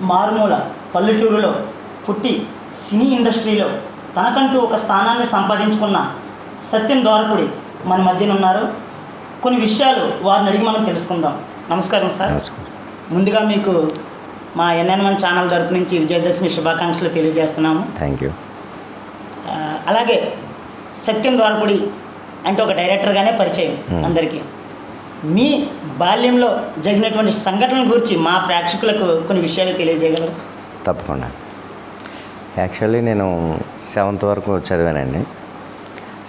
మారుమూల పల్లెటూరులో పుట్టి సినీ ఇండస్ట్రీలో తనకంటూ ఒక స్థానాన్ని సంపాదించుకున్న సత్యం ద్వారపుడి మన మధ్యన ఉన్నారు. కొన్ని విషయాలు వారిని అడిగి మనం తెలుసుకుందాం. నమస్కారం సార్. ముందుగా మీకు మా ఎన్ఎన్ఎన్ ఛానల్ తరపు నుంచి విజయదశమి శుభాకాంక్షలు తెలియజేస్తున్నాము. థ్యాంక్ యూ అలాగే సత్యం ద్వారపుడి అంటే ఒక డైరెక్టర్గానే పరిచయం Hmm. అందరికీ. మీ బాల్యంలో జరిగినటువంటి సంఘటనల గురించి మా ప్రేక్షకులకు కొన్ని విషయాలు తెలియజేయగలరు? తప్పకుండా. యాక్చువల్లీ నేను సెవెంత్ వరకు చదివానండి.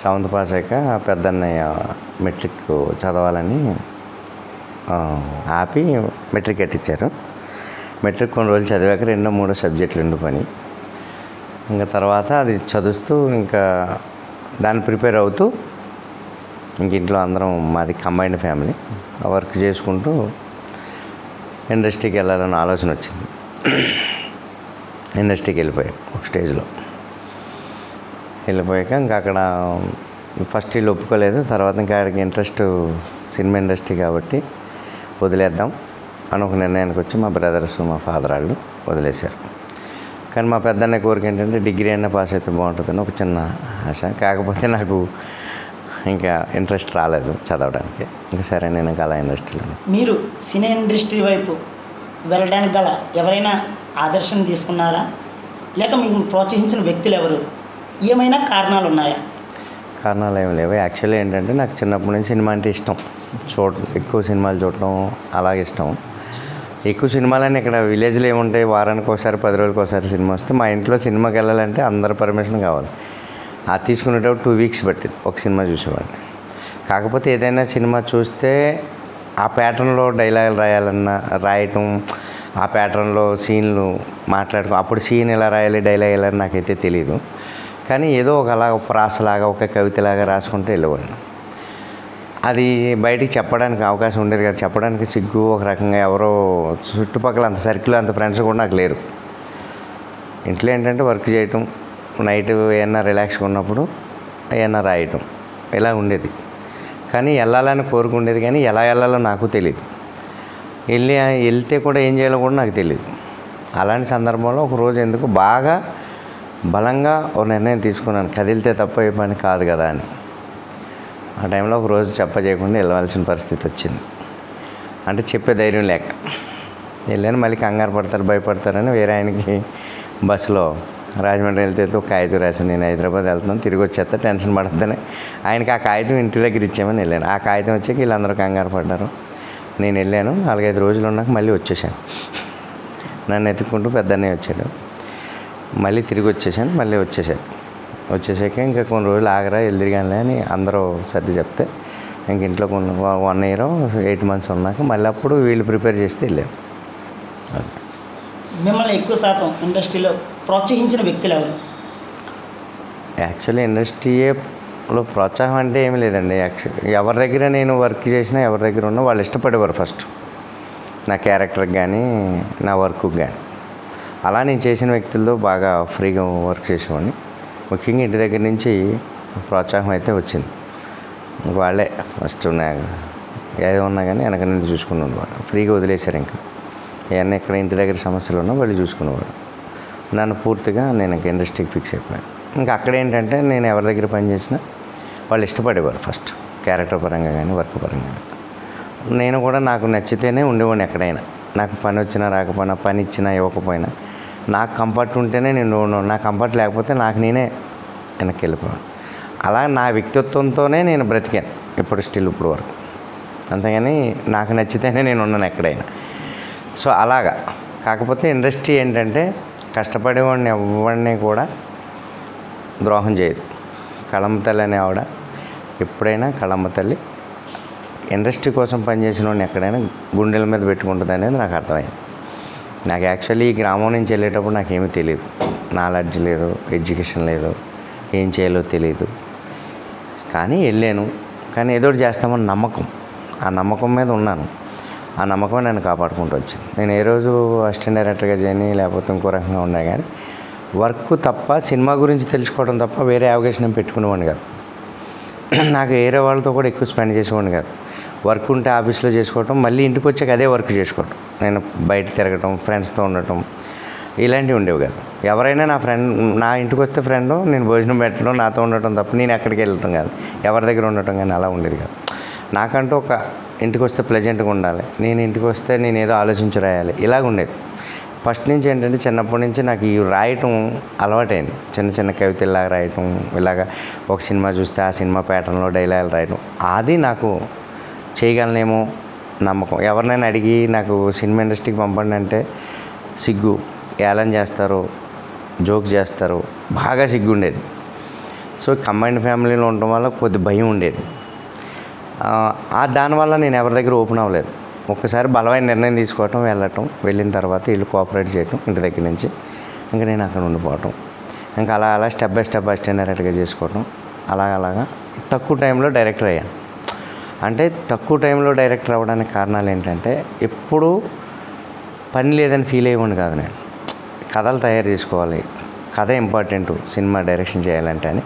సెవెంత్ పాస్ అయ్యాక పెద్దన్నయ్య మెట్రిక్ చదవాలని ఆపి మెట్రిక్ ఎట్టించారు మెట్రిక్ కొన్ని రోజులు చదివాక రెండో మూడో సబ్జెక్టులు ఉండి పని. ఇంకా తర్వాత అది చదువుతూ ఇంకా దాన్ని ప్రిపేర్ అవుతూ ఇంక ఇంట్లో అందరం మాది కంబైన్డ్ ఫ్యామిలీ వర్క్ చేసుకుంటూ ఇండస్ట్రీకి వెళ్ళాలని ఆలోచన వచ్చింది. ఇండస్ట్రీకి వెళ్ళిపోయాం ఒక స్టేజ్లో వెళ్ళిపోయాక ఇంకా అక్కడ ఫస్ట్ వీళ్ళు ఒప్పుకోలేదు. తర్వాత ఇంకా ఆడికి ఇంట్రెస్ట్ సినిమా ఇండస్ట్రీ కాబట్టి వదిలేద్దాం అని ఒక నిర్ణయానికి వచ్చి మా బ్రదర్స్ మా ఫాదర్ వాళ్ళు వదిలేశారు. కానీ మా పెద్దన్న కోరిక ఏంటంటే డిగ్రీ అయినా పాస్ అయితే బాగుంటుందని ఒక చిన్న ఆశ. కాకపోతే నాకు ఇంకా ఇంట్రెస్ట్ రాలేదు చదవడానికి. ఇంకా సరే నేను కళా ఇండస్ట్రీలో మీరు సినీ ఇండస్ట్రీ వైపు వెళ్ళడానికి గల ఎవరైనా ఆదర్శం తీసుకున్నారా? లేక మీకు ప్రోత్సహించిన వ్యక్తులు ఎవరు? ఏమైనా కారణాలు ఉన్నాయా? కారణాలు ఏమి లేవు. యాక్చువల్లీ ఏంటంటే నాకు చిన్నప్పటి నుంచి సినిమా అంటే ఇష్టం. చూడ ఎక్కువ సినిమాలు చూడటం అలాగే ఇష్టం. ఎక్కువ సినిమాలని ఇక్కడ విలేజ్లో ఏముంటాయి? వారానికి ఒకసారి పది రోజులకి ఒకసారి సినిమా వస్తే మా ఇంట్లో సినిమాకి వెళ్ళాలంటే అందరి పర్మిషన్ కావాలి. అది తీసుకునేటప్పుడు టూ వీక్స్ పట్టింది ఒక సినిమా చూసేవాడిని. కాకపోతే ఏదైనా సినిమా చూస్తే ఆ ప్యాటర్న్లో డైలాగులు రాయాలన్నా రాయటం ఆ ప్యాటర్న్లో సీన్లు మాట్లాడుకో అప్పుడు సీన్ ఎలా రాయాలి డైలాగ్ ఎలా నాకైతే తెలియదు కానీ ఏదో ఒక అలా ఒక ప్రాసలాగా ఒక కవితలాగా రాసుకుంటూ వెళ్ళేవాడిని. అది బయటికి చెప్పడానికి అవకాశం ఉండేది కదా. చెప్పడానికి సిగ్గు ఒక రకంగా ఎవరో చుట్టుపక్కల అంత సర్కిల్ అంత ఫ్రెండ్స్ కూడా నాకు లేరు. ఇంట్లో ఏంటంటే వర్క్ చేయటం నైట్ ఏమన్నా రిలాక్స్గా ఉన్నప్పుడు ఏమన్నా రాయటం. ఇలా ఉండేది. కానీ వెళ్ళాలని కోరుకుండేది కానీ ఎలా వెళ్ళాలో నాకు తెలియదు వెళ్ళి వెళ్తే కూడా ఏం చేయాలో కూడా నాకు తెలియదు అలాంటి సందర్భంలో ఒక రోజు ఎందుకు బాగా బలంగా ఒక నిర్ణయం తీసుకున్నాను. కదిలితే తప్ప ఏ పని కాదు కదా అని. ఆ టైంలో ఒక రోజు చెప్పచేయకుండా వెళ్ళవలసిన పరిస్థితి వచ్చింది. అంటే చెప్పే ధైర్యం లేక. వెళ్ళాను మళ్ళీ కంగారు పడతారు భయపడతారని వేరే ఆయనకి బస్సులో రాజమండ్రి వెళ్తే ఒక కాగితం రాసి నేను హైదరాబాద్ వెళ్తున్నాను. తిరిగి వచ్చేస్తా టెన్షన్ పడద్దని. ఆయనకి ఆ కాగితం ఇంటి దగ్గర ఇచ్చామని వెళ్ళాను. ఆ కాగితం వచ్చాక వీళ్ళందరూ కంగారు పడ్డారు. నేను వెళ్ళాను. నాలుగైదు రోజులు ఉన్నాక మళ్ళీ వచ్చేసాను. నన్ను ఎత్తుక్కుంటూ పెద్దనే వచ్చాడు. మళ్ళీ తిరిగి వచ్చేసాను. మళ్ళీ వచ్చేసాను వచ్చేసాక ఇంకా కొన్ని రోజులు ఆగరా వెళ్ళిరిగానులే అని అందరూ సర్ది చెప్తే ఇంక ఇంట్లో కొన్ని వన్ ఇయర్ ఎయిట్ మంత్స్ ఉన్నాక మళ్ళీ అప్పుడు వీళ్ళు ప్రిపేర్ చేస్తే వెళ్ళాను. మిమ్మల్ని ఎక్కువ శాతం ఇండస్ట్రీలో ప్రోత్సహించిన వ్యక్తులు ఎవరు? యాక్చువల్లీ ఇండస్ట్రీలో ప్రోత్సాహం అంటే ఏమి లేదండి. యాక్చువల్లీ ఎవరి దగ్గర నేను వర్క్ చేసినా ఎవరి దగ్గర ఉన్నా వాళ్ళు ఇష్టపడేవారు ఫస్ట్. నా క్యారెక్టర్కి కానీ నా వర్క్కి కానీ అలా నేను చేసిన వ్యక్తులతో బాగా ఫ్రీగా వర్క్ చేసేవాడిని. ముఖ్యంగా ఇంటి దగ్గర నుంచి ప్రోత్సాహం అయితే వచ్చింది. వాళ్ళే ఫస్ట్ నా ఏదో ఉన్నా కానీ వెనక నుంచి చూసుకుని ఉండేవాడు ఫ్రీగా వదిలేశారు ఇంకా. ఏమన్నా ఇక్కడ ఇంటి దగ్గర సమస్యలు ఉన్నా వాళ్ళు చూసుకునేవాడు నన్ను పూర్తిగా నేను ఇంకా ఇండస్ట్రీకి ఫిక్స్ అయిపోయాను. ఇంకా అక్కడ ఏంటంటే నేను ఎవరి దగ్గర పని చేసినా వాళ్ళు ఇష్టపడేవారు ఫస్ట్ క్యారెక్టర్ పరంగా కానీ వర్క్ పరంగా కానీ నేను కూడా నాకు నచ్చితేనే ఉండేవాడిని ఎక్కడైనా. నాకు పని వచ్చినా రాకపోయినా పని ఇచ్చినా ఇవ్వకపోయినా నాకు కంఫర్ట్ ఉంటేనే నేను ఉండను. నా కంఫర్ట్ లేకపోతే నాకు నేనే వెనక్కి వెళ్ళిపోయాను అలా నా వ్యక్తిత్వంతోనే నేను బ్రతికాను ఇప్పుడు స్టిల్ ఇప్పుడు వరకు. అంతేగాని నాకు నచ్చితేనే నేను ఉన్నాను ఎక్కడైనా. సో అలాగా. కాకపోతే ఇండస్ట్రీ ఏంటంటే కష్టపడేవాడిని ఎవడిని కూడా ద్రోహం చేయదు. కళమ్మ తల్లి అనే ఆవిడ ఎప్పుడైనా కళమ్మ తల్లి ఇండస్ట్రీ కోసం పనిచేసిన వాడిని ఎక్కడైనా గుండెల మీద పెట్టుకుంటుంది అనేది నాకు అర్థమైంది. నాకు యాక్చువల్లీ ఈ గ్రామం నుంచి వెళ్ళేటప్పుడు నాకేమీ తెలియదు నాలెడ్జ్ లేదు ఎడ్యుకేషన్ లేదు ఏం చేయాలో తెలియదు కానీ వెళ్ళాను. కానీ ఏదో ఒకటి చేస్తామని నమ్మకం. ఆ నమ్మకం మీద ఉన్నాను. ఆ నమ్మకం నన్ను కాపాడుకుంటూ వచ్చింది. నేను ఏ రోజు అసిస్టెంట్ డైరెక్టర్గా చేయని లేకపోతే ఇంకో రకంగా ఉన్నా కానీ వర్క్ తప్ప సినిమా గురించి తెలుసుకోవడం తప్ప వేరే అవకాశం నేను పెట్టుకునేవాడిని కాదు. నాకు వేరే వాళ్ళతో కూడా ఎక్కువ స్పెండ్ చేసేవాడిని కాదు. వర్క్ ఉంటే ఆఫీస్లో చేసుకోవటం మళ్ళీ ఇంటికి వచ్చాక అదే వర్క్ చేసుకోవటం. నేను బయట తిరగటం ఫ్రెండ్స్తో ఉండటం ఇలాంటివి ఉండేవి కాదు. ఎవరైనా నా ఫ్రెండ్ నా ఇంటికి వస్తే ఫ్రెండ్ నేను భోజనం పెట్టడం నాతో ఉండటం తప్ప నేను ఎక్కడికి వెళ్ళటం కాదు. ఎవరి దగ్గర ఉండటం కానీ అలా ఉండేది కాదు. నాకంటూ ఒక ఇంటికి వస్తే ప్లెజెంట్గా ఉండాలి. నేను ఇంటికి వస్తే నేను ఏదో ఆలోచించి రాయాలి. ఇలాగ ఉండేది. ఫస్ట్ నుంచి ఏంటంటే చిన్నప్పటి నుంచి నాకు ఈ రాయటం అలవాటైంది. చిన్న చిన్న కవితల్లాగా రాయటం ఇలాగా ఒక సినిమా చూస్తే ఆ సినిమా ప్యాటర్న్లో డైలాగులు రాయటం. అది నాకు చేయగలనేమో నమ్మకం. ఎవరినైనా అడిగి నాకు సినిమా ఇండస్ట్రీకి పంపండి అంటే సిగ్గు. ఏలం చేస్తారు? జోక్ చేస్తారు? బాగా సిగ్గు ఉండేది సో కంబైన్డ్ ఫ్యామిలీలో ఉండటం వల్ల కొద్ది భయం ఉండేది. దానివల్ల నేను ఎవరి దగ్గర ఓపెన్ అవ్వలేదు. ఒక్కసారి బలమైన నిర్ణయం తీసుకోవటం వెళ్ళటం వెళ్ళిన తర్వాత వీళ్ళు కోఆపరేట్ చేయటం ఇంటి దగ్గర నుంచి. ఇంకా నేను అక్కడ ఉండిపోవటం. ఇంకా అలా అలా స్టెప్ బై స్టెప్ అసిస్టెంట్ చేసుకోవటం. అలాగ అలాగా. తక్కువ టైంలో డైరెక్టర్ అయ్యాను. అంటే తక్కువ టైంలో డైరెక్టర్ అవ్వడానికి కారణాలు ఏంటంటే ఎప్పుడూ పని లేదని ఫీల్ అయ్యేవాడిని కాదు నేను. కథలు తయారు చేసుకోవాలి. కథ ఇంపార్టెంట్. సినిమా డైరెక్షన్ చేయాలంటే అని.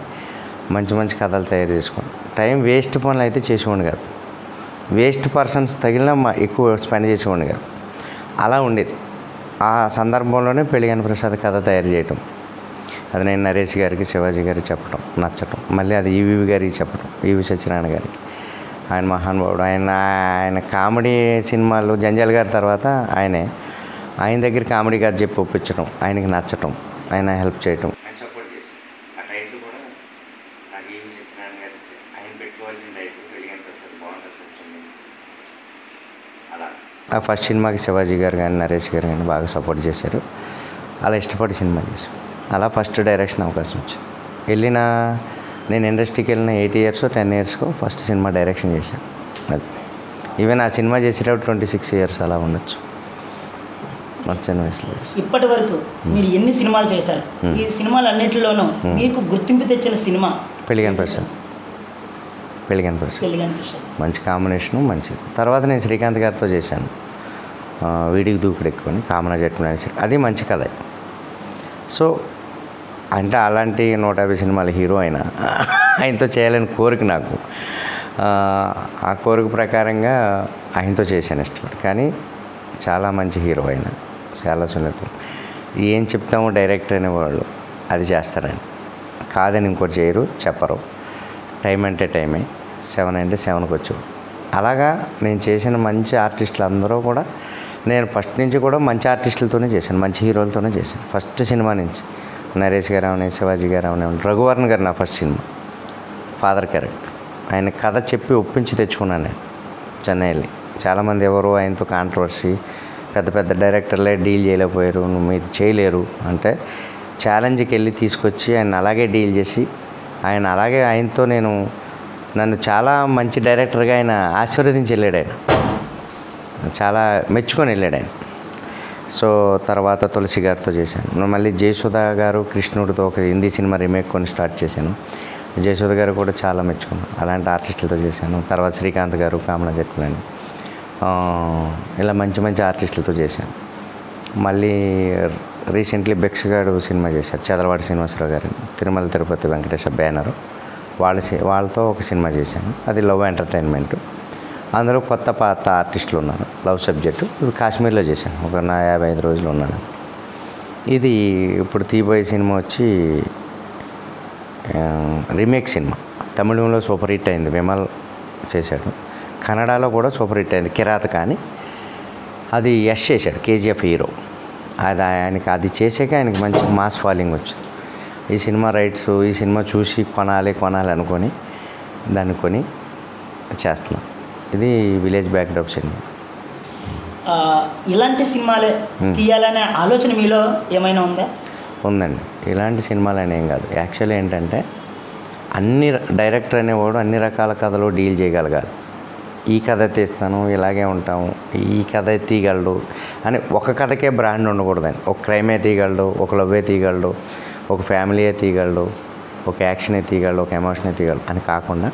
మంచి మంచి కథలు తయారు చేసుకోండి టైం వేస్ట్ పనులు అయితే చేసేవాడిని కాదు. వేస్ట్ పర్సన్స్ తగిలిన మా ఎక్కువ స్పెండ్ చేసేవాడిని కాదు. అలా ఉండేది. ఆ సందర్భంలోనే పెళ్ళిగాని ప్రసాద్ కథ తయారు చేయటం. అది నేను నరేష్ గారికి శివాజీ గారికి చెప్పడం నచ్చటం. మళ్ళీ అది ఈవీవి గారికి చెప్పడం ఈవి సత్యనారాయణ గారికి. ఆయన మహానుభావుడు. ఆయన ఆయన కామెడీ సినిమాలు జంజాల్ గారి తర్వాత ఆయనే. ఆయన దగ్గర కామెడీ గారు చెప్పి ఒప్పించడం ఆయనకి నచ్చటం ఆయన హెల్ప్ చేయటం ఆయన సపోర్ట్ చేసి ఆ టైటిల్ కూడా నాకు ఈవి సత్యనారాయణ గారు ఇచ్చారు ఆయన పెట్టుకోవాల్సిన టైటిల్ పెళ్ళిగాని ప్రసాద్ బాగుంటుంది చెప్తుంది అలా ఆ ఫస్ట్ సినిమాకి శివాజీ గారు కానీ నరేష్ గారు కానీ బాగా సపోర్ట్ చేశారు. అలా ఇష్టపడి సినిమా చేశాం. అలా ఫస్ట్ డైరెక్షన్ అవకాశం వచ్చింది. వెళ్ళిన నేను ఇండస్ట్రీకి వెళ్ళిన ఎయిట్ ఇయర్స్ టెన్ ఇయర్స్కో ఫస్ట్ సినిమా డైరెక్షన్ చేశాను అది. ఈవెన్ ఆ సినిమా చేసేటప్పుడు ట్వంటీ సిక్స్ ఇయర్స్ అలా ఉండొచ్చు. చిన్న వయసులో. చేశాను. ఇప్పటి వరకు మీరు ఎన్ని సినిమాలు చేశారు? ఈ సినిమాలన్నిటిలోనూ మీకు గుర్తింపు తెచ్చిన సినిమా? పెళ్ళిగాని ప్రసాద్. పెళ్ళిగాని ప్రసాద్. మంచి కాంబినేషను మంచిది తర్వాత నేను శ్రీకాంత్ గారితో చేశాను. వీడికి దూకుడు ఎక్కువని కామన జట్టు అది మంచి కథ. సో అంటే అలాంటి నూట యాభై సినిమాల హీరో అయినా ఆయనతో చేయాలని కోరిక నాకు. ఆ, ఆ కోరిక ప్రకారంగా ఆయనతో చేశాను ఇష్టపడి. కానీ చాలా మంచి హీరో అయిన చాలా సున్నితం ఏం చెప్తామో డైరెక్టర్ అనేవాళ్ళు అది చేస్తారని. కాదని ఇంకోటి చేయరు చెప్పరు. టైం అంటే టైమే సెవెన్ అంటే సెవెన్కి వచ్చు అలాగా నేను చేసిన మంచి ఆర్టిస్టులు అందరూ కూడా నేను ఫస్ట్ నుంచి కూడా మంచి ఆర్టిస్టులతోనే చేశాను మంచి హీరోలతోనే చేశాను. ఫస్ట్ సినిమా నుంచి నరేష్ గారు అవనే శివాజీ గారు అవనే రఘువర్ణ గారు నా ఫస్ట్ సినిమా. Father character. ఆయన కథ చెప్పి ఒప్పించి తెచ్చుకున్నాను నేను చెన్నై వెళ్ళి చాలామంది ఎవరు ఆయనతో కాంట్రవర్సీ పెద్ద పెద్ద డైరెక్టర్లే డీల్ చేయలేకపోయారు నువ్వు మీరు చేయలేరు అంటే ఛాలెంజ్కి వెళ్ళి తీసుకొచ్చి ఆయన అలాగే డీల్ చేసి ఆయన అలాగే ఆయనతో నేను నన్ను చాలా మంచి డైరెక్టర్గా ఆయన ఆశీర్వదించి వెళ్ళాడు ఆయన. చాలా మెచ్చుకొని వెళ్ళాడు ఆయన. సో తర్వాత తులసి గారితో చేశాను. మళ్ళీ జయసుధ గారు కృష్ణుడితో ఒక హిందీ సినిమా రీమేక్ కొని స్టార్ట్ చేశాను. జయసుధ గారు కూడా చాలా మెచ్చుకున్నాను అలాంటి ఆర్టిస్టులతో చేశాను. తర్వాత శ్రీకాంత్ గారు కామన జట్లని ఇలా మంచి మంచి ఆర్టిస్టులతో చేశాను. మళ్ళీ రీసెంట్లీ బెక్స్ గారు సినిమా చేశారు. చదలవాడి శ్రీనివాసరావు గారు తిరుమల తిరుపతి వెంకటేశ్వర బ్యానరు. వాళ్ళ సి- వాళ్ళతో ఒక సినిమా చేశాను. అది లవ్ ఎంటర్టైన్మెంట్. అందులో కొత్త పాత ఆర్టిస్టులు ఉన్నారు. Love subject. ఇది కాశ్మీర్లో చేశాను. ఒక నా యాభై ఐదు రోజులు ఉన్నాను. ఇది ఇప్పుడు తీబోయే సినిమా వచ్చి రీమేక్ సినిమా. తమిళంలో సూపర్ హిట్ అయింది. విమల్ చేశాడు. కన్నడలో కూడా సూపర్ హిట్ అయింది. కిరాత కానీ. అది యష్ చేశాడు. KGF hero. అది ఆయనకి అది చేసాక ఆయనకి మంచి మాస్ ఫాలోయింగ్ వచ్చింది. ఈ సినిమా రైట్స్ ఈ సినిమా చూసి కొనాలి కొనాలి అనుకొని దాన్ని కొని చేస్తున్నాం. ఇది విలేజ్ బ్యాక్డ్రాప్ సినిమా. ఇలాంటి సినిమాలే తీయాలనే ఆలోచన మీలో ఏమైనా ఉందా? ఉందండి. ఇలాంటి సినిమాలు అని ఏం కాదు. యాక్చువల్లీ ఏంటంటే అన్ని డైరెక్టర్ అనేవాడు అన్ని రకాల కథలు డీల్ చేయగలగాలి. ఈ కథ తీస్తాను ఇలాగే ఉంటాము ఈ కథ తీయగలడు అని ఒక కథకే బ్రాండ్ ఉండకూడదండి. ఒక క్రైమే తీయగలడు ఒక లవ్వే తీయగలడు ఒక ఫ్యామిలీయే తీయగలడు ఒక యాక్షనే తీయగలడు ఒక ఎమోషనే తీయగలడు అని కాకుండా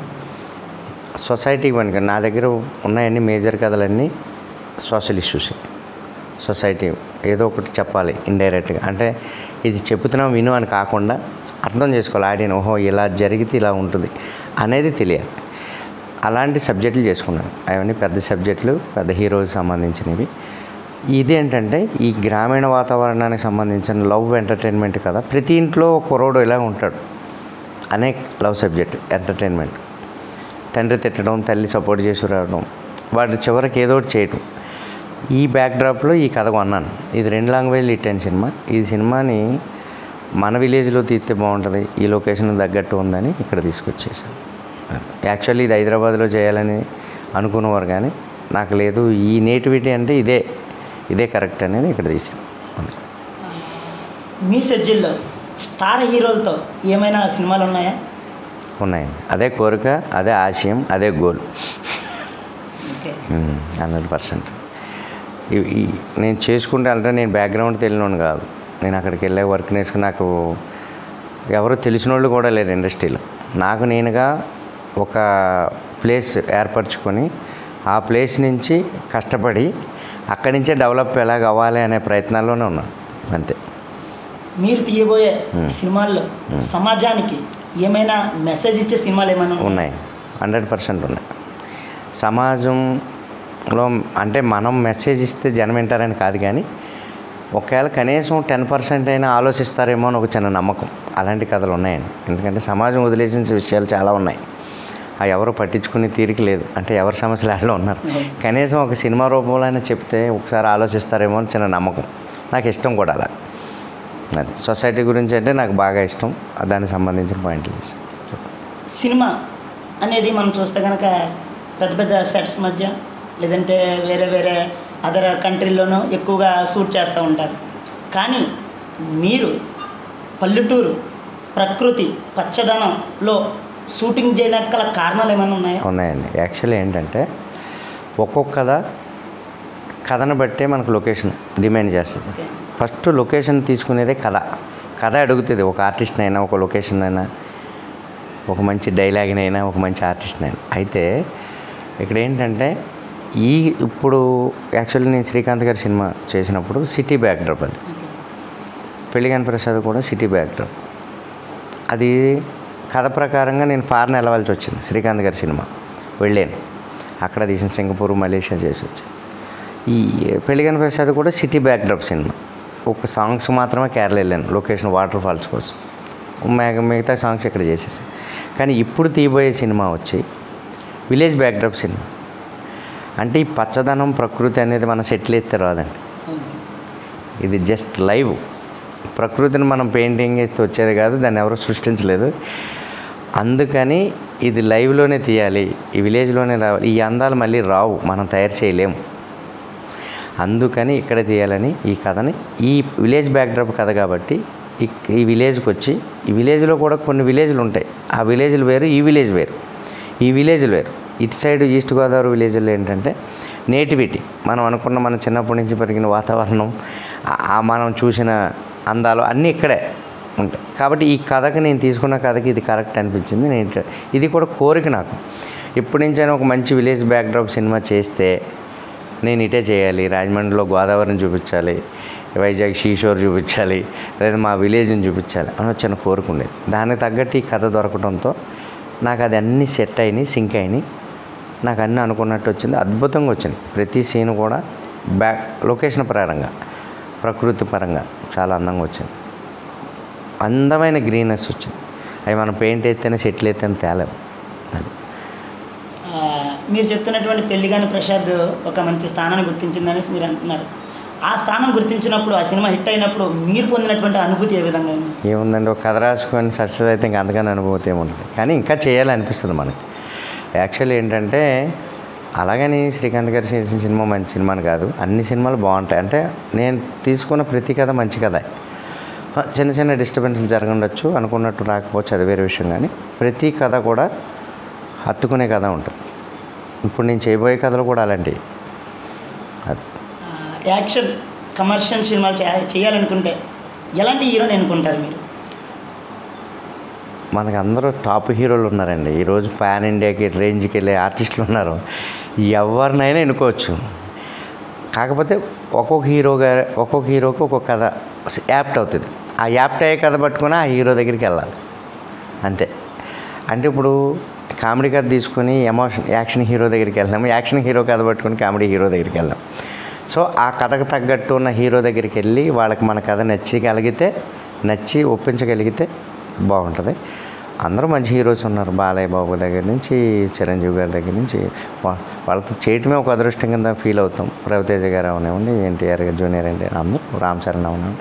సొసైటీకి పనికి నా దగ్గర ఉన్నాయన్నీ మేజర్ కథలన్నీ సోషల్ ఇష్యూస్. సొసైటీ ఏదో ఒకటి చెప్పాలి ఇండైరెక్ట్గా. అంటే ఇది చెబుతున్నాం విను అని కాకుండా అర్థం చేసుకోవాలి. ఆడియన్ ఓహో ఇలా జరిగితే ఇలా ఉంటుంది అనేది తెలియాలి. అలాంటి సబ్జెక్టులు చేసుకున్నాను. అవన్నీ పెద్ద సబ్జెక్టులు పెద్ద హీరోకి సంబంధించినవి. ఇదేంటంటే ఈ గ్రామీణ వాతావరణానికి సంబంధించిన లవ్ ఎంటర్టైన్మెంట్ కదా. ప్రతి ఇంట్లో ఒక కుర్రోడు ఇలా ఉంటాడు. అనేక లవ్ సబ్జెక్ట్ ఎంటర్టైన్మెంట్. తండ్రి తిట్టడం తల్లి సపోర్ట్ చేసి రావడం వాడు చివరికి ఏదో ఒకటి చేయటం. ఈ బ్యాక్డ్రాప్లో ఈ కథ కొన్నాను. ఇది రెండు లాంగ్వేజ్ ఇట్టాను సినిమా. ఈ సినిమాని మన విలేజ్లో తీస్తే బాగుంటుంది. ఈ లొకేషన్ తగ్గట్టు ఉందని ఇక్కడ తీసుకొచ్చేసాను. యాక్చువల్లీ ఇది హైదరాబాద్లో చేయాలని అనుకునేవారు కానీ నాకు లేదు. ఈ నేటివిటీ అంటే ఇదే. ఇదే కరెక్ట్ అనేది ఇక్కడ తీసాను మీ షెడ్యూల్లో స్టార్ హీరోలతో ఏమైనా సినిమాలు ఉన్నాయా? ఉన్నాయండి అదే కోరిక అదే ఆశయం అదే గోల్ హండ్రెడ్ పర్సెంట్. నేను చేసుకుంటే అంటే నేను బ్యాక్గ్రౌండ్ తెలియనోడు కాదు. నేను అక్కడికి వెళ్ళే వర్క్ నేర్చుకుని నాకు ఎవరు తెలిసిన వాళ్ళు కూడా లేరు ఇండస్ట్రీలో నాకు నేనుగా ఒక ప్లేస్ ఏర్పరచుకొని ఆ ప్లేస్ నుంచి కష్టపడి అక్కడి నుంచే డెవలప్ ఎలాగ అవ్వాలి అనే ప్రయత్నాల్లోనే ఉన్నాను అంతే. మీరు తీయబోయే సినిమాల్లో సమాజానికి ఏమైనా మెసేజ్ ఇచ్చే సినిమాలు ఏమైనా ఉన్నాయా? హండ్రెడ్ పర్సెంట్ ఉన్నాయి. సమాజంలో అంటే మనం మెసేజ్ ఇస్తే జనం వింటారని కాదు కానీ ఒకవేళ కనీసం టెన్ పర్సెంట్ అయినా ఆలోచిస్తారేమో అని ఒక చిన్న నమ్మకం. అలాంటి కథలు ఉన్నాయండి. ఎందుకంటే సమాజం వదిలేసిన విషయాలు చాలా ఉన్నాయి. ఆ ఎవరు పట్టించుకునే తీరిక లేదు. అంటే ఎవరి సమస్యలు ఆడలో ఉన్నారు. కనీసం ఒక సినిమా రూపంలో అయినా చెప్తే ఒకసారి ఆలోచిస్తారేమో అని చిన్న నమ్మకం. నాకు ఇష్టం కూడా అలా. అది సొసైటీ గురించి అంటే నాకు బాగా ఇష్టం. దానికి సంబంధించిన పాయింట్లు సినిమా అనేది మనం చూస్తే కనుక పెద్ద పెద్ద సెట్స్ మధ్య లేదంటే వేరే వేరే అదర్ కంట్రీల్లోనూ ఎక్కువగా షూట్ చేస్తూ ఉంటారు. కానీ మీరు పల్లెటూరు ప్రకృతి పచ్చదనంలో షూటింగ్ చేయడానికి గల కారణాలు ఏమైనా ఉన్నాయా? ఉన్నాయండి. యాక్చువల్లీ ఏంటంటే ఒక్కొక్క కథ కథను బట్టే మనకు లొకేషన్ డిమాండ్ చేస్తుంది. ఫస్ట్ లొకేషన్ తీసుకునేదే కథ. కథ అడుగుతుంది ఒక ఆర్టిస్ట్ని అయినా ఒక లొకేషన్ అయినా ఒక మంచి డైలాగ్ని అయినా ఒక మంచి ఆర్టిస్ట్ని అయినా అయితే ఇక్కడ ఏంటంటే ఈ ఇప్పుడు యాక్చువల్లీ నేను శ్రీకాంత్ గారి సినిమా చేసినప్పుడు సిటీ బ్యాక్డ్రాప్ అది. పెళ్ళిగాని ప్రసాద్ కూడా సిటీ బ్యాక్డ్రాప్. అది కథ ప్రకారంగా నేను ఫారెన్ వెళ్ళవలసి వచ్చింది శ్రీకాంత్ గారి సినిమా. వెళ్ళాను. అక్కడ తీసిన సింగపూర్ మలేషియా చేసి వచ్చి ఈ పెళ్ళిగాని ప్రసాద్ కూడా సిటీ బ్యాక్డ్రాప్ సినిమా. ఒక సాంగ్స్ మాత్రమే కేరళ వెళ్ళాను లొకేషన్ వాటర్ ఫాల్స్ కోసం. మిగ మిగతా సాంగ్స్ ఇక్కడ చేసేసాను కానీ ఇప్పుడు తీయబోయే సినిమా వచ్చి విలేజ్ బ్యాక్డ్రాప్ సినిమా. అంటే ఈ పచ్చదనం ప్రకృతి అనేది మన సెటిల్ అయితే రాదండి. ఇది జస్ట్ లైవ్. ప్రకృతిని మనం పెయింటింగ్ అయితే వచ్చేది కాదు దాన్ని ఎవరు సృష్టించలేదు. అందుకని ఇది లైవ్లోనే తీయాలి ఈ విలేజ్లోనే రావాలి ఈ అందాలు మళ్ళీ రావు మనం తయారు చేయలేము. అందుకని ఇక్కడ తీయాలని ఈ కథని. ఈ విలేజ్ బ్యాక్డ్రాప్ కథ కాబట్టి ఈ- ఈ విలేజ్కి వచ్చి ఈ విలేజ్లో కూడా కొన్ని విలేజ్లు ఉంటాయి. ఆ విలేజ్లు వేరు ఈ విలేజ్ వేరు. ఈ విలేజ్లు వేరు. ఇటు సైడ్ ఈస్ట్ గోదావరి విలేజ్లో ఏంటంటే నేటివిటీ. మనం అనుకున్న మన చిన్నప్పటి నుంచి పెరిగిన వాతావరణం మనం చూసిన అందాలు అన్నీ ఇక్కడే ఉంటాయి. కాబట్టి ఈ కథకి నేను తీసుకున్న కథకి ఇది కరెక్ట్ అనిపించింది. నేను ఇది కూడా కోరిక నాకు. ఇప్పటి నుంచైనా ఒక మంచి విలేజ్ బ్యాక్డ్రాప్ సినిమా చేస్తే నేను ఇటే చేయాలి రాజమండ్రిలో గోదావరిని చూపించాలి వైజాగ్ షీషోర్ చూపించాలి లేదా మా విలేజ్ని చూపించాలి అని చిన్న కోరిక ఉండేది. దానికి తగ్గట్టు ఈ కథ దొరకడంతో నాకు అది అన్నీ సెట్ అయినాయి సింక్ అయినాయి. నాకు అన్నీ అనుకున్నట్టు వచ్చింది అద్భుతంగా వచ్చింది. ప్రతి సీన్ కూడా బ్యాక్ లొకేషన్ పరంగా ప్రకృతి పరంగా చాలా అందంగా వచ్చింది. అందమైన గ్రీనెస్ వచ్చింది. అవి మనం పెయింట్ అయితేనే సెటిల్ అయితేనే తేలేము మీరు చెప్తున్నటువంటి పెళ్ళిగాని ప్రసాద్ ఒక మంచి స్థానాన్ని గుర్తించిందనేసి మీరు అంటున్నారు. ఆ స్థానం గుర్తించినప్పుడు ఆ సినిమా హిట్ అయినప్పుడు మీరు పొందినటువంటి అనుభూతి ఏ విధంగా ఉంది? ఏముందండి ఒక కథ రాసుకొని సక్సెస్ అయితే ఇంకా అంతకన్నా అనుభూతి ఏముంటుంది కానీ ఇంకా చేయాలనిపిస్తుంది మనకి. యాక్చువల్లీ ఏంటంటే అలాగని శ్రీకాంత్ గారు చేసిన సినిమా మంచి సినిమా అని కాదు. అన్ని సినిమాలు బాగుంటాయి. అంటే నేను తీసుకున్న ప్రతి కథ మంచి కథ. చిన్న చిన్న డిస్టర్బెన్స్ జరగండొచ్చు అనుకున్నట్టు రాకపోవచ్చు అది వేరే విషయం. కానీ ప్రతి కథ కూడా హత్తుకునే కథ ఉంటుంది. ఇప్పుడు నేను చేయబోయే కథలు కూడా అలాంటివి. ఆ, యాక్షన్ కమర్షియల్ సినిమాలు చేయాలనుకుంటే ఎలాంటి హీరోని ఎన్నుకుంటారు మీరు? మనకు అందరూ టాప్ హీరోలు ఉన్నారండి. ఈరోజు పాన్ ఇండియాకి రేంజ్కి వెళ్ళే ఆర్టిస్టులు ఉన్నారు. ఎవరినైనా ఎన్నుకోవచ్చు. కాకపోతే ఒక్కొక్క హీరోగా ఒక్కొక్క హీరోకి ఒక్కొక్క కథ యాప్ట్ అవుతుంది. ఆ యాప్ట్ అయ్యే కథ పట్టుకుని ఆ హీరో దగ్గరికి వెళ్ళాలి. అంతే. అంటే ఇప్పుడు కామెడీ కథ తీసుకుని ఎమోషన్ యాక్షన్ హీరో దగ్గరికి వెళ్ళాము. యాక్షన్ హీరో కథ పట్టుకుని కామెడీ హీరో దగ్గరికి వెళ్ళాం. సో ఆ కథకు తగ్గట్టు ఉన్న హీరో దగ్గరికి వెళ్ళి వాళ్ళకి మన కథ నచ్చగలిగితే నచ్చి ఒప్పించగలిగితే బాగుంటుంది. అందరూ మంచి హీరోస్ ఉన్నారు. బాలయ్య బాబు దగ్గర నుంచి చిరంజీవి గారి దగ్గర నుంచి. వా- వాళ్ళతో చేయటమే ఒక అదృష్టం కింద ఫీల్ అవుతాం. రవితేజ గారు అవనివ్వండి ఎన్టీఆర్ గారు జూనియర్ ఎన్టీఆర్ అందరూ రామ్ చరణ్ అవనివ్వండి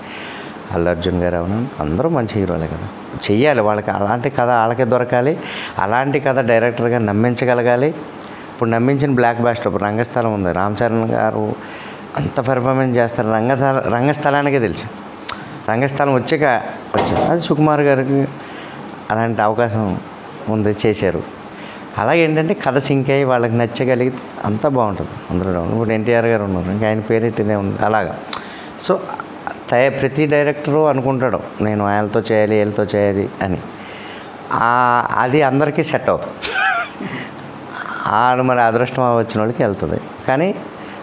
అల్లు అర్జున్ గారు అవనివ్వండి అందరూ మంచి హీరోలే కదా. చెయ్యాలి వాళ్ళకి. అలాంటి కథ వాళ్ళకే దొరకాలి. అలాంటి కథ డైరెక్టర్గా నమ్మించగలగాలి. ఇప్పుడు నమ్మించిన బ్లాక్ బాస్టర్ ఇప్పుడు రంగస్థలం ఉంది. రామ్ చరణ్ గారు అంత పెర్ఫార్మెన్స్ చేస్తారు. రంగస్థల రంగస్థలానికే తెలుసు. రంగస్థలం వచ్చాక వచ్చింది అది సుకుమార్ గారికి అలాంటి అవకాశం ఉంది చేశారు. అలాగే ఏంటంటే కథ సింక్ అయ్యి వాళ్ళకి నచ్చగలిగితే అంతా బాగుంటుంది. అందులో ఇప్పుడు ఎన్టీఆర్ గారు ఉన్నారు. ఇంకా ఆయన పేరెట్టిదే ఉంది. అలాగా. సో తయ ప్రతి డైరెక్టరు అనుకుంటాడు నేను ఆయనతో చేయాలి వీళ్ళతో చేయాలి అని. అది అందరికీ సెట్ అవుతుంది. ఆడు మరి అదృష్టం వచ్చిన వాళ్ళకి వెళ్తుంది. కానీ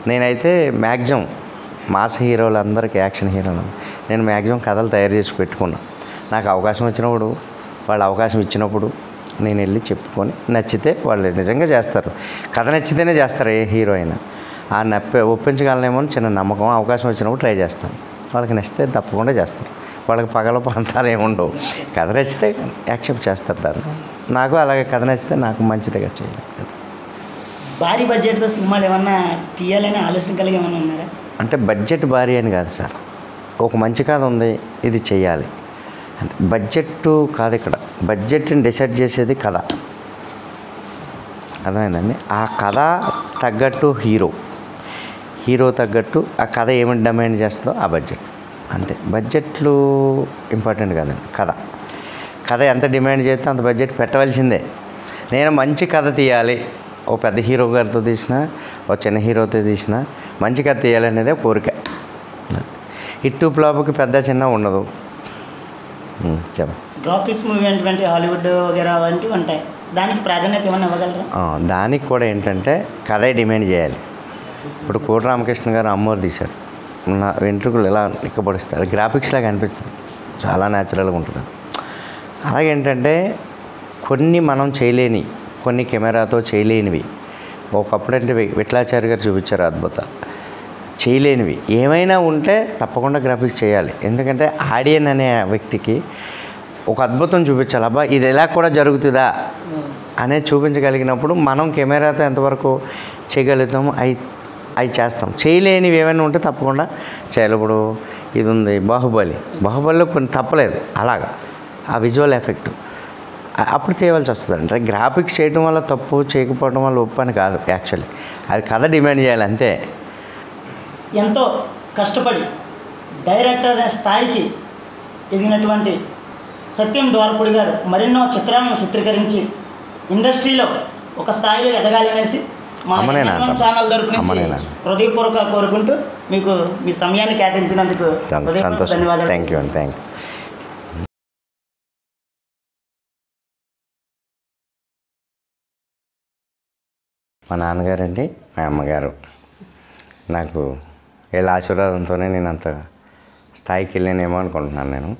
నేనైతే మ్యాక్సిమం మాస్ హీరోలు అందరికీ యాక్షన్ హీరోలు నేను మ్యాక్సిమం కథలు తయారు చేసి పెట్టుకున్నా. నాకు అవకాశం వచ్చినప్పుడు వాళ్ళు అవకాశం ఇచ్చినప్పుడు నేను వెళ్ళి చెప్పుకొని నచ్చితే వాళ్ళు నిజంగా చేస్తారు. కథ నచ్చితేనే చేస్తారు ఏ హీరో అయినా ఆ నప్పే ఒప్పించగలనేమో అని చిన్న నమ్మకం అవకాశం వచ్చినప్పుడు ట్రై చేస్తాను. వాళ్ళకి నచ్చితే తప్పకుండా చేస్తారు. వాళ్ళకి పగల ప్రాంతాలు ఏముండవు కథ నచ్చితే యాక్సెప్ట్ చేస్తారు దాన్ని. నాకు అలాగే కథ నచ్చితే నాకు మంచిదిగా చేయాలి. భారీ బడ్జెట్తో సినిమాలు ఏమన్నా తీయాలని ఆలోచన కలిగి ఏమన్నా ఉన్నారా? అంటే బడ్జెట్ భారీ అని కాదు సార్. ఒక మంచి కథ ఉంది ఇది చేయాలి. అంటే బడ్జెట్ కాదు ఇక్కడ. బడ్జెట్ని డిసైడ్ చేసేది కథ. అర్థమైందండి? ఆ కథ తగ్గట్టు హీరో. హీరో తగ్గట్టు ఆ కథ ఏమి డిమాండ్ చేస్తుందో ఆ బడ్జెట్. అంతే. బడ్జెట్లు ఇంపార్టెంట్ కాదండి. కథ. కథ ఎంత డిమాండ్ చేస్తే అంత బడ్జెట్ పెట్టవలసిందే. నేను మంచి కథ తీయాలి. ఓ పెద్ద హీరో గారితో తీసిన ఓ చిన్న హీరోతో తీసిన మంచి కథ తీయాలనేదే కోరిక. హిట్టు ఫ్లాప్కి పెద్ద చిన్న ఉండదు. ఉం, చెప్ప గ్రాఫిక్స్ మూవీ అటువంటి హాలీవుడ్ వగేరా వంటివి ఉంటాయి. దానికి ప్రాధాన్యత ఏమన్నా ఇవ్వగలరా? దానికి కూడా ఏంటంటే కథే డిమాండ్ చేయాలి. ఇప్పుడు కోటి రామకృష్ణ గారు అమ్మోరు తీశారు. నా వెంట్రుకలు ఎలా నిక్కబడిస్తారు గ్రాఫిక్స్ లాగా అనిపిస్తుంది. చాలా న్యాచురల్గా ఉంటుంది. అలాగే ఏంటంటే కొన్ని మనం చేయలేని కొన్ని కెమెరాతో చేయలేనివి ఒకప్పుడు అంటే వి- విఠలాచారి గారు చూపించారు అద్భుత. చేయలేనివి. ఏమైనా ఉంటే తప్పకుండా గ్రాఫిక్స్ చేయాలి. ఎందుకంటే ఆడియన్ అనే వ్యక్తికి ఒక అద్భుతం చూపించాలి. అబ్బా ఇది ఎలా కూడా జరుగుతుందా? అనేది చూపించగలిగినప్పుడు మనం కెమెరాతో ఎంతవరకు చేయగలుగుతాము అవి అవి చేస్తాం. చేయలేనివి ఏమైనా ఉంటే తప్పకుండా చేయాలి. ఇప్పుడు ఇది ఉంది బాహుబలి. బాహుబలిలో కొన్ని తప్పలేదు. అలాగా. ఆ విజువల్ ఎఫెక్ట్. అప్పుడు చేయవలసి వస్తుంది అంటే గ్రాఫిక్స్ చేయడం వల్ల తప్పు చేయకపోవడం వల్ల ఒప్పు అని కాదు యాక్చువల్లీ. అది కథ డిమాండ్ చేయాలి అంతే. ఎంతో కష్టపడి డైరెక్టర్ అనే స్థాయికి ఎదిగినటువంటి సత్యం ద్వారపుడి గారు మరెన్నో చిత్రాలను చిత్రీకరించి ఇండస్ట్రీలో ఒక స్థాయిలో ఎదగాలనేసి అనేసి అమ్మనేనా. ఛానల్ తరపు నుంచి. హృదయపూర్వక కోరుకుంటూ మీకు మీ సమయాన్ని కేటాయించినందుకు ధన్యవాదాలు. థ్యాంక్ యూ అండి థ్యాంక్ యూ మా నాన్నగారండి మా అమ్మగారు. నాకు వీళ్ళ ఆశీర్వాదంతోనే నేను అంత స్థాయికి వెళ్ళానేమో అనుకుంటున్నాను నేను.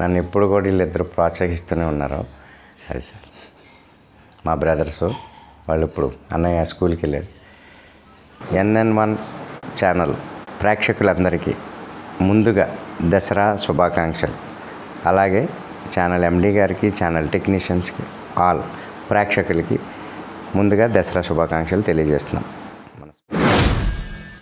నన్ను ఎప్పుడు కూడా వీళ్ళిద్దరు ప్రోత్సహిస్తూనే ఉన్నారు. అది సార్. మా బ్రదర్స్. వాళ్ళు ఇప్పుడు అన్నయ్య స్కూల్కి వెళ్ళాడు ఎన్ఎన్ వన్ ఛానల్ ప్రేక్షకులందరికీ ముందుగా దసరా శుభాకాంక్షలు. అలాగే ఛానల్ ఎండి గారికి ఛానల్ టెక్నీషియన్స్కి ఆల్ ప్రేక్షకులకి ముందుగా దసరా శుభాకాంక్షలు తెలియజేస్తున్నాం.